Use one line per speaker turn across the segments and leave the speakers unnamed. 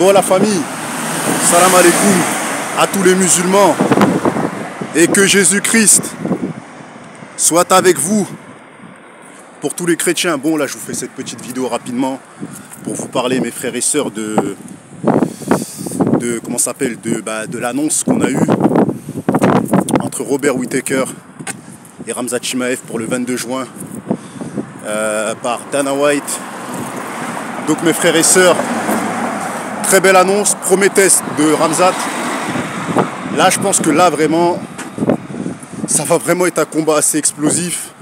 Bon la famille, salam alaikum à tous les musulmans et que Jésus-Christ soit avec vous. Pour tous les chrétiens, bon là je vous fais cette petite vidéo rapidement pour vous parler mes frères et sœurs de, de comment s'appelle de, bah, de l'annonce qu'on a eue entre Robert Whittaker et Ramzat Chimaev pour le 22 juin euh, par Dana White. Donc mes frères et sœurs, très belle annonce, promettesse de Ramzat. Là je pense que là vraiment ça va vraiment être un combat assez explosif.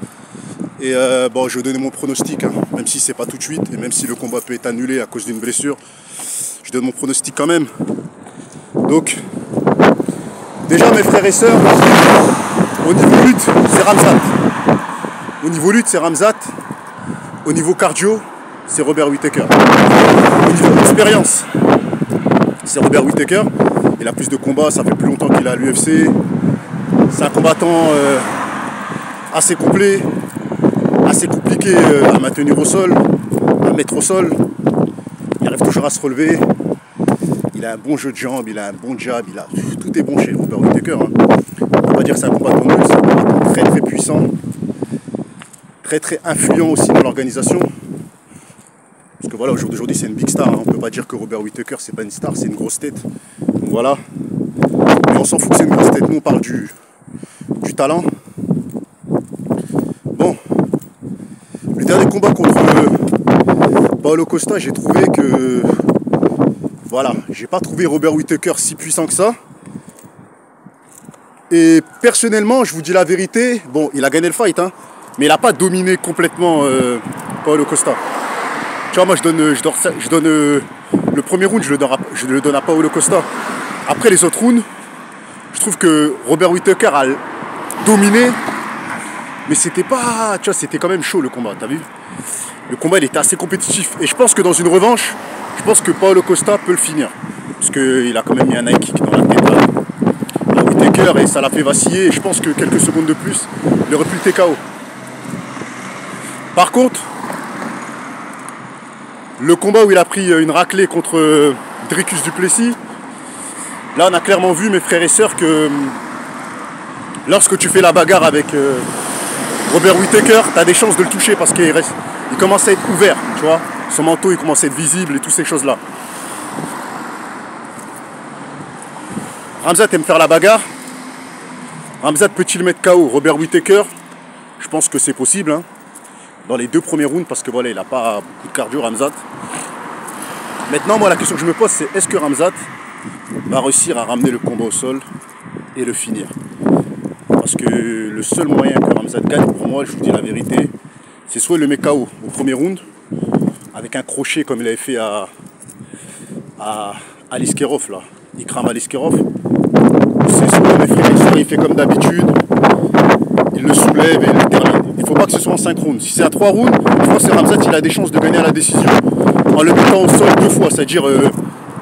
Et euh, bon, je vais donner mon pronostic, hein. même si c'est pas tout de suite, et même si le combat peut être annulé à cause d'une blessure, je donne mon pronostic quand même. Donc, déjà mes frères et sœurs, au niveau lutte, c'est Ramzat. Au niveau lutte, c'est Ramzat. Au niveau cardio, c'est Robert Whittaker. Au niveau expérience, Robert Whittaker. Il a plus de combats, ça fait plus longtemps qu'il est à l'UFC. C'est un combattant euh, assez complet, assez compliqué euh, à maintenir au sol, à mettre au sol. Il arrive toujours à se relever. Il a un bon jeu de jambes, il a un bon jab, il a... tout est bon chez Robert Whittaker. Hein. On va dire que c'est un combattant nul, c'est un combattant très très puissant, très très influent aussi dans l'organisation. Voilà, au c'est une big star. Hein. On ne peut pas dire que Robert Whittaker, c'est pas une star, c'est une grosse tête. Donc voilà. Mais on s'en fout que c'est une grosse tête. Nous, on parle du, talent. Bon, le dernier combat contre Paolo Costa, j'ai trouvé que voilà, j'ai pas trouvé Robert Whittaker si puissant que ça. Et personnellement, je vous dis la vérité, bon, il a gagné le fight, hein, mais il n'a pas dominé complètement euh, Paolo Costa. Tu vois, moi je donne, je euh, le premier round, je le, donne à, je le donne à Paolo Costa. Après les autres rounds, je trouve que Robert Whittaker a dominé, mais c'était pas, tu vois, c'était quand même chaud le combat, t'as vu? Le combat il était assez compétitif, et je pense que dans une revanche, je pense que Paolo Costa peut le finir, parce qu'il a quand même mis un high kick dans la tête à Whittaker et ça l'a fait vaciller, et je pense que quelques secondes de plus, il aurait pu le TKO. Par contre, le combat où il a pris une raclée contre Dricus Duplessis, là on a clairement vu mes frères et sœurs que lorsque tu fais la bagarre avec euh, Robert Whittaker, tu as des chances de le toucher parce qu'il commence à être ouvert, tu vois. Son manteau il commence à être visible et toutes ces choses-là. Ramzat aime faire la bagarre. Ramzat peut-il mettre KO Robert Whittaker? Je pense que c'est possible. Hein, dans les deux premiers rounds parce que voilà, il n'a pas beaucoup de cardio Ramzat. Maintenant, moi la question que je me pose c'est est-ce que Ramzat va réussir à ramener le combat au sol et le finir? Parce que le seul moyen que Ramzat gagne, pour moi, je vous dis la vérité, c'est soit le met au premier round, avec un crochet comme il avait fait à, à Aliskerov, là, Ikram Aliskerov, c'est soit le fait, il fait comme d'habitude, il le soulève et il le que ce soit en 5 rounds. Si c'est à 3 rounds, je pense que Ramzat il a des chances de gagner à la décision en le mettant au sol deux fois, c'est-à-dire euh,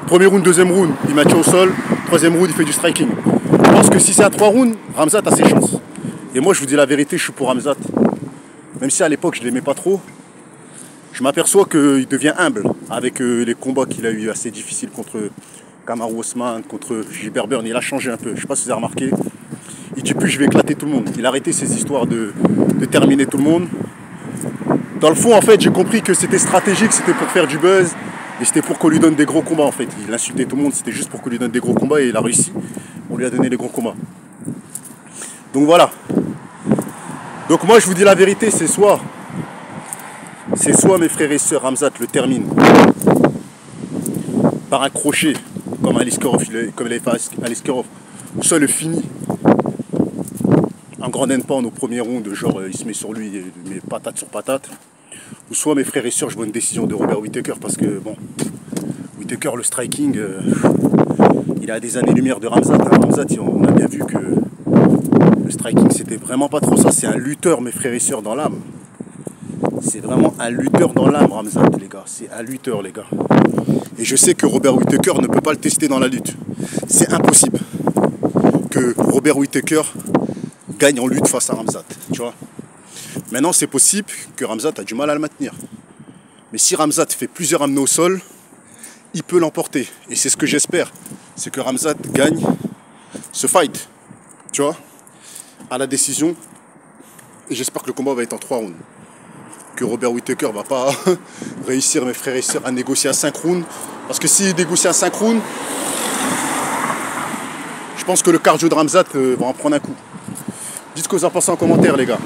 premier round, deuxième round, il maintient au sol, troisième round, il fait du striking. Je pense que si c'est à 3 rounds, Ramzat a ses chances. Et moi, je vous dis la vérité, je suis pour Ramzat. Même si à l'époque, je ne l'aimais pas trop, je m'aperçois qu'il devient humble avec euh, les combats qu'il a eu assez difficiles contre Kamaru Osman, contre Gilbert Burn. Il a changé un peu. Je ne sais pas si vous avez remarqué. Il dit plus, je vais éclater tout le monde. Il a arrêté ses histoires de, de terminer tout le monde. Dans le fond, en fait, j'ai compris que c'était stratégique, c'était pour faire du buzz. Et c'était pour qu'on lui donne des gros combats en fait. Il insultait tout le monde, c'était juste pour qu'on lui donne des gros combats et il a réussi. On lui a donné des gros combats. Donc voilà. Donc moi je vous dis la vérité, c'est soit. C'est soit mes frères et sœurs Ramzat le termine par un crochet, comme Aliskerov, comme il avait fait Aliskerov, ou soit le finit grand pas au premier round, genre il se met sur lui, il met patate sur patate ou soit mes frères et sœurs, je vois une décision de Robert Whittaker parce que bon, Whittaker le striking, euh, il a des années-lumière de Ramzat. Hein. Ramzat, on a bien vu que le striking c'était vraiment pas trop ça. C'est un lutteur, mes frères et sœurs, dans l'âme. C'est vraiment un lutteur dans l'âme, Ramzat, les gars. C'est un lutteur, les gars. Et je sais que Robert Whittaker ne peut pas le tester dans la lutte. C'est impossible que Robert Whittaker gagne en lutte face à Ramzat. Maintenant, c'est possible que Ramzat a du mal à le maintenir. Mais si Ramzat fait plusieurs amenés au sol, il peut l'emporter. Et c'est ce que j'espère. C'est que Ramzat gagne ce fight. Tu vois À la décision. J'espère que le combat va être en 3 rounds. Que Robert Whittaker va pas réussir, mes frères et sœurs, à négocier à 5 rounds. Parce que s'il négocie à 5 rounds, je pense que le cardio de Ramzat euh, va en prendre un coup. Dites ce que vous en pensez en commentaire, les gars.